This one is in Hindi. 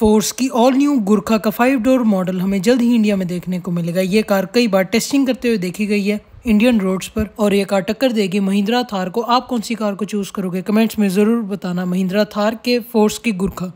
फोर्स की ऑल न्यू गुरखा का फाइव डोर मॉडल हमें जल्द ही इंडिया में देखने को मिलेगा। ये कार कई बार टेस्टिंग करते हुए देखी गई है। इंडियन रोड्स पर। और ये कार टक्कर देगी महिंद्रा थार को। आप कौन सी कार को चूज़ करोगे? कमेंट्स में ज़रूर बताना। महिंद्रा थार के फोर्स की गुरखा।